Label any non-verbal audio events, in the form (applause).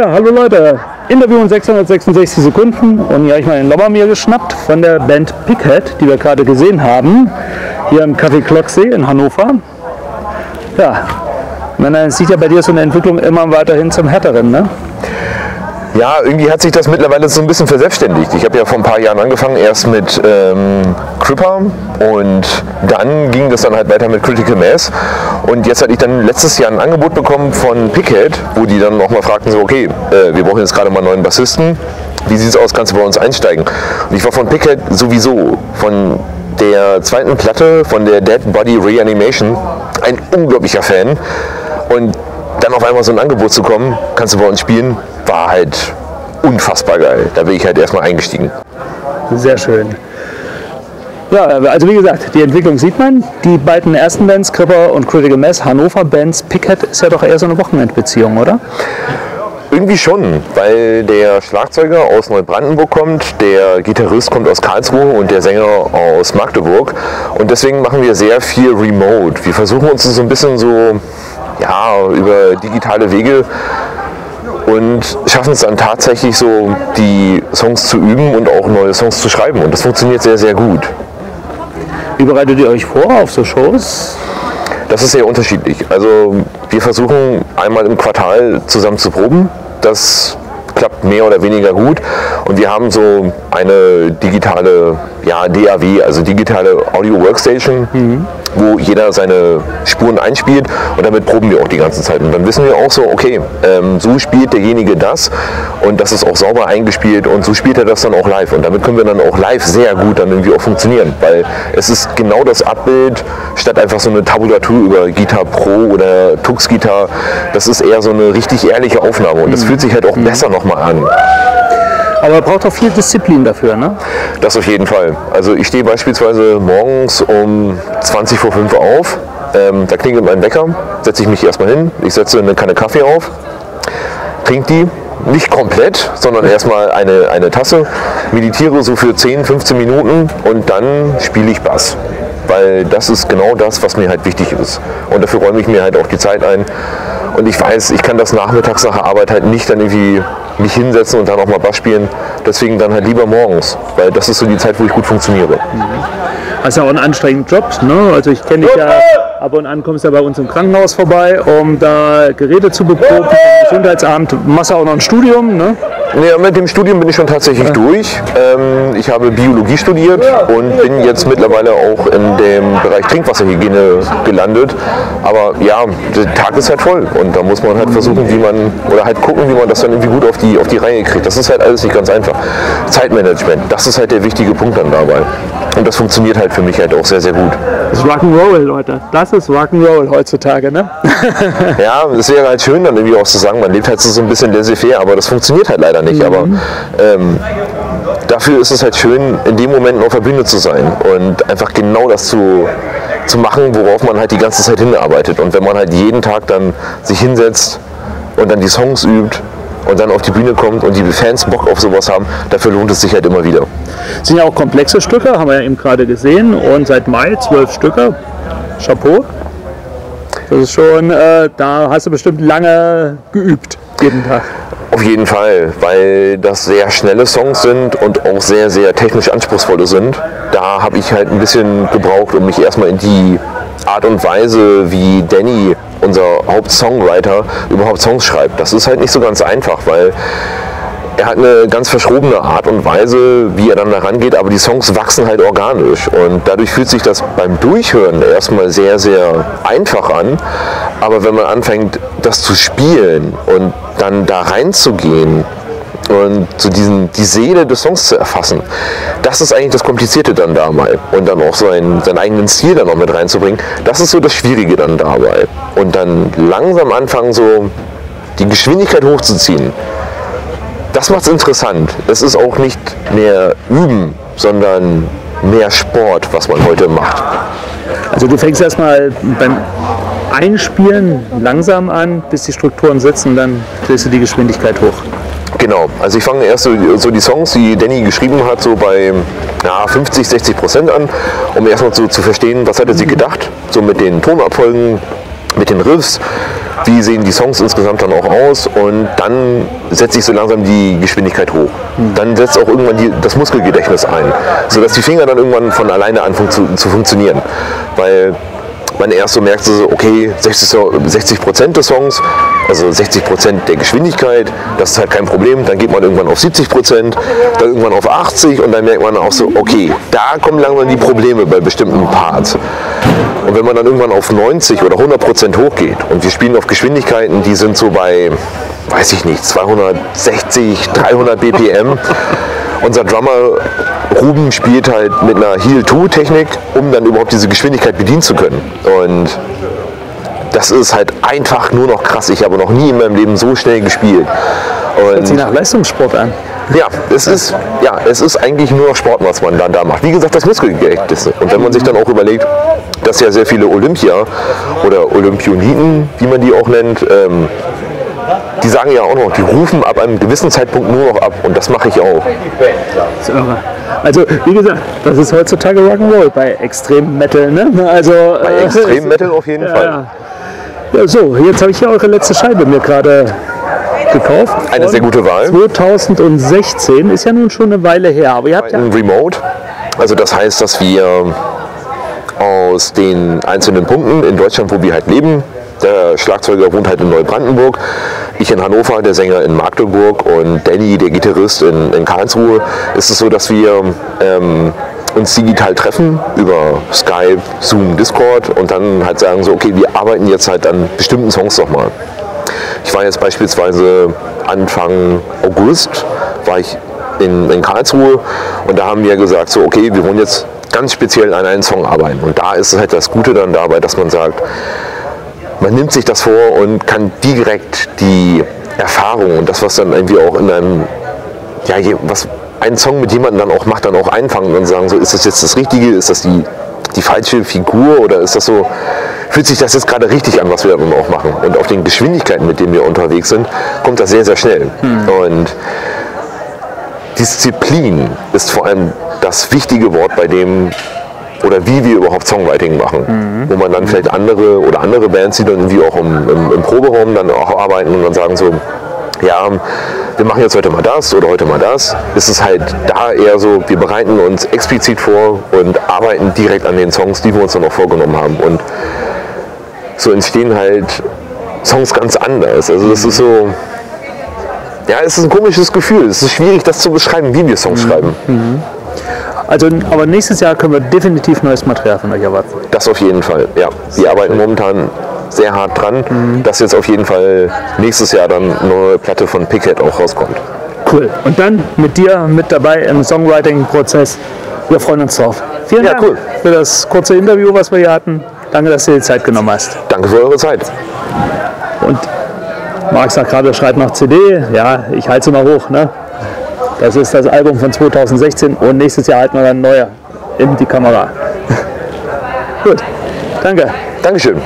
Ja, hallo Leute. Interview in 666 Sekunden und ja, ich meine Lobber mir geschnappt von der Band Pickhead, die wir gerade gesehen haben, hier im Café Klocksee in Hannover. Ja, man sieht ja bei dir so eine Entwicklung immer weiterhin zum Härteren, ne? Ja, irgendwie hat sich das mittlerweile so ein bisschen verselbstständigt. Ich habe ja vor ein paar Jahren angefangen, erst mit ähm, Cripper und dann ging das dann halt weiter mit Critical Mass. Und jetzt hatte ich dann letztes Jahr ein Angebot bekommen von Pickhead, wo die dann nochmal fragten, so okay, äh, wir brauchen jetzt gerade mal einen neuen Bassisten. Wie sieht es aus, kannst du bei uns einsteigen? Und ich war von Pickhead sowieso, von der zweiten Platte, von der Dead Body Reanimation, ein unglaublicher Fan. Und dann auf einmal so ein Angebot zu kommen, kannst du bei uns spielen, war halt unfassbar geil. Da bin ich halt erstmal eingestiegen. Sehr schön. Ja, also wie gesagt, die Entwicklung sieht man. Die beiden ersten Bands, Cripper und Critical Mass, Hannover Bands, Pickhead ist ja doch eher so eine Wochenendbeziehung, oder? Irgendwie schon, weil der Schlagzeuger aus Neubrandenburg kommt, der Gitarrist kommt aus Karlsruhe und der Sänger aus Magdeburg. Und deswegen machen wir sehr viel Remote. Wir versuchen uns so ein bisschen so ja, über digitale Wege und schaffen es dann tatsächlich so, die Songs zu üben und auch neue Songs zu schreiben. Und das funktioniert sehr, sehr gut. Wie bereitet ihr euch vor auf so Shows? Das ist sehr unterschiedlich. Also wir versuchen einmal im Quartal zusammen zu proben. Das klappt mehr oder weniger gut. Und wir haben so eine digitale ja, DAW, also digitale Audio Workstation, mhm. Wo jeder seine Spuren einspielt und damit proben wir auch die ganze Zeit. Und dann wissen wir auch so, okay, ähm, so spielt derjenige das und das ist auch sauber eingespielt und so spielt er das dann auch live. Und damit können wir dann auch live sehr gut dann irgendwie auch funktionieren, weil es ist genau das Abbild, statt einfach so eine Tabulatur über Guitar Pro oder Tux Guitar, das ist eher so eine richtig ehrliche Aufnahme und das mhm. fühlt sich halt auch mhm. besser nochmal an. Aber er braucht auch viel Disziplin dafür, ne? Das auf jeden Fall. Also ich stehe beispielsweise morgens um 20 vor 5 auf. Ähm, da klingelt mein Wecker, setze ich mich erstmal hin, ich setze eine Kanne Kaffee auf, trinke die, nicht komplett, sondern erstmal eine, eine Tasse, meditiere so für 10, 15 Minuten und dann spiele ich Bass. Weil das ist genau das, was mir halt wichtig ist. Und dafür räume ich mir halt auch die Zeit ein. Und ich weiß, ich kann das nachmittags nach der Arbeit halt nicht dann irgendwie mich hinsetzen und dann auch mal Bass spielen. Deswegen dann halt lieber morgens, weil das ist so die Zeit, wo ich gut funktioniere. Mhm. Das ist ja auch ein anstrengender Job. Ne? Also ich kenne dich ja ab und an kommst du ja bei uns im Krankenhaus vorbei, um da Geräte zu beproben. Gesundheitsamt machst du auch noch ein Studium. Ne? Ja, mit dem Studium bin ich schon tatsächlich ja. durch. Ähm, ich habe Biologie studiert und bin jetzt mittlerweile auch in dem Bereich Trinkwasserhygiene gelandet. Aber ja, der Tag ist halt voll und da muss man halt versuchen, wie man oder halt gucken, wie man das dann irgendwie gut auf die, auf die Reihe kriegt. Das ist halt alles nicht ganz einfach. Zeitmanagement, das ist halt der wichtige Punkt dann dabei. Und das funktioniert halt für mich halt auch sehr, sehr gut. Das ist Rock'n'Roll, Leute. Das ist Rock'n'Roll heutzutage, ne? (laughs) ja, es wäre halt schön, dann irgendwie auch zu sagen, man lebt halt so ein bisschen laissez-faire, aber das funktioniert halt leider nicht. Mhm. Aber ähm, dafür ist es halt schön, in dem Moment auf der Bühne zu sein und einfach genau das zu, zu machen, worauf man halt die ganze Zeit hinarbeitet. Und wenn man halt jeden Tag dann sich hinsetzt und dann die Songs übt und dann auf die Bühne kommt und die Fans Bock auf sowas haben, dafür lohnt es sich halt immer wieder. Das sind ja auch komplexe Stücke, haben wir ja eben gerade gesehen und seit Mai zwölf Stücke. Chapeau. Das ist schon, äh, da hast du bestimmt lange geübt, jeden Tag. Auf jeden Fall, weil das sehr schnelle Songs sind und auch sehr, sehr technisch anspruchsvolle sind. Da habe ich halt ein bisschen gebraucht, um mich erstmal in die Art und Weise, wie Danny, unser Hauptsongwriter, überhaupt Songs schreibt. Das ist halt nicht so ganz einfach, weil er hat eine ganz verschrobene Art und Weise, wie er dann da rangeht, aber die Songs wachsen halt organisch und dadurch fühlt sich das beim Durchhören erstmal sehr, sehr einfach an, aber wenn man anfängt, das zu spielen und dann da reinzugehen und so diesen, die Seele des Songs zu erfassen, das ist eigentlich das Komplizierte dann dabei. Und dann auch seinen, seinen eigenen Stil dann noch mit reinzubringen, das ist so das Schwierige dann dabei. Und dann langsam anfangen, so die Geschwindigkeit hochzuziehen das macht es interessant. Es ist auch nicht mehr Üben, sondern mehr Sport, was man heute macht. Also du fängst erstmal beim Einspielen langsam an, bis die Strukturen sitzen, dann drehst du die Geschwindigkeit hoch. Genau, also ich fange erst so, so, die Songs, die Danny geschrieben hat, so bei ja, 50, 60 Prozent an, um erstmal so zu verstehen, was hatte sie gedacht, so mit den Tonabfolgen, mit den Riffs wie sehen die Songs insgesamt dann auch aus und dann setzt sich so langsam die Geschwindigkeit hoch. Dann setzt auch irgendwann die, das Muskelgedächtnis ein, sodass die Finger dann irgendwann von alleine anfangen zu, zu funktionieren. Weil man erst so merkt, so, okay, 60 Prozent des Songs, also 60 Prozent der Geschwindigkeit, das ist halt kein Problem. Dann geht man irgendwann auf 70 Prozent, dann irgendwann auf 80 und dann merkt man auch so, okay, da kommen langsam die Probleme bei bestimmten Parts. Und wenn man dann irgendwann auf 90 oder 100 Prozent hochgeht und wir spielen auf Geschwindigkeiten, die sind so bei, weiß ich nicht, 260, 300 BPM. Unser Drummer Ruben spielt halt mit einer Heel-2-Technik, um dann überhaupt diese Geschwindigkeit bedienen zu können. Und das ist halt einfach nur noch krass. Ich habe noch nie in meinem Leben so schnell gespielt. Hört sich nach Leistungssport an. Ja, es ist, ja, es ist eigentlich nur noch Sport, was man dann da macht. Wie gesagt, das Muskelgedächtnis. Und wenn man sich dann auch überlegt, dass ja sehr viele Olympier oder Olympioniten, wie man die auch nennt, ähm, die sagen ja auch noch, die rufen ab einem gewissen Zeitpunkt nur noch ab und das mache ich auch. Das ist irre. Also wie gesagt, das ist heutzutage Rock'n'Roll bei Extrem Metal, ne? Also Bei äh, Extrem (laughs) Metal auf jeden Fall. Ja. ja, so, jetzt habe ich hier eure letzte Scheibe mir gerade gekauft. Eine sehr gute Wahl. 2016 ist ja nun schon eine Weile her, aber ihr habt ja Remote. Also das heißt, dass wir aus den einzelnen Punkten in Deutschland, wo wir halt leben, der Schlagzeuger wohnt halt in Neubrandenburg, ich in Hannover, der Sänger in Magdeburg und Danny, der Gitarrist in, in Karlsruhe, ist es so, dass wir ähm, uns digital treffen über Skype, Zoom, Discord und dann halt sagen so, okay, wir arbeiten jetzt halt an bestimmten Songs nochmal. Ich war jetzt beispielsweise Anfang August, war ich in, in Karlsruhe und da haben wir gesagt, so okay, wir wollen jetzt ganz speziell an einen Song arbeiten. Und da ist halt das Gute dann dabei, dass man sagt, man nimmt sich das vor und kann direkt die Erfahrung und das, was dann irgendwie auch in einem, ja, was ein Song mit jemandem dann auch macht, dann auch einfangen und sagen, so ist das jetzt das Richtige, ist das die, die falsche Figur oder ist das so, fühlt sich das jetzt gerade richtig an, was wir dann auch machen. Und auf den Geschwindigkeiten, mit denen wir unterwegs sind, kommt das sehr, sehr schnell. Und Disziplin ist vor allem das wichtige Wort bei dem oder wie wir überhaupt Songwriting machen. Wo man dann vielleicht andere oder andere Bands, die dann irgendwie auch im, im, im Proberaum dann auch arbeiten und dann sagen so, ja, wir machen jetzt heute mal das oder heute mal das, ist es halt da eher so, wir bereiten uns explizit vor und arbeiten direkt an den Songs, die wir uns dann auch vorgenommen haben. Und so entstehen halt Songs ganz anders. Also das ist so, ja, es ist ein komisches Gefühl. Es ist schwierig, das zu beschreiben, wie wir Songs schreiben. Also, aber nächstes Jahr können wir definitiv neues Material von euch erwarten. Das auf jeden Fall, ja. Wir arbeiten momentan sehr hart dran, dass jetzt auf jeden Fall nächstes Jahr dann eine neue Platte von Pickhead auch rauskommt. Cool. Und dann mit dir mit dabei im Songwriting-Prozess. Wir freuen uns drauf. Vielen Ja, Dank cool. für das kurze Interview, was wir hier hatten. Danke, dass du dir die Zeit genommen hast. Danke für eure Zeit. Und Marc sagt gerade, schreibt noch CD. Ja, ich halte sie mal hoch. Ne? Das ist das Album von 2016 und nächstes Jahr halten wir dann neue in die Kamera. (laughs) Gut, danke. Dankeschön.